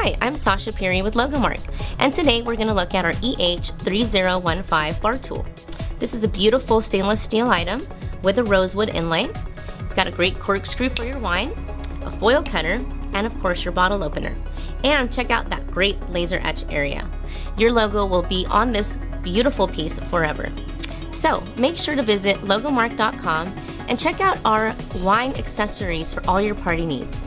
Hi, I'm Sasha Perry with Logomark, and today we're going to look at our EH3015 bar tool. This is a beautiful stainless steel item with a rosewood inlay. It's got a great corkscrew for your wine, a foil cutter, and of course your bottle opener. And check out that great laser etch area. Your logo will be on this beautiful piece forever. So make sure to visit logomark.com and check out our wine accessories for all your party needs.